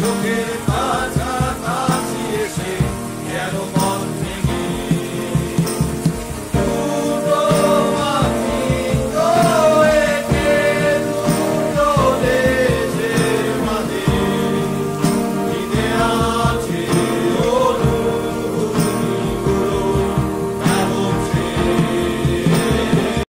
চোখের কাছা কাছি এসে কেন মন